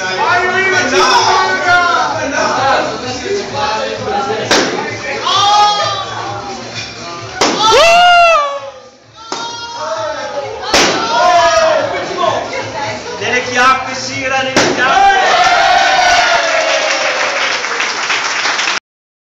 Are you even? No! مسيرا انت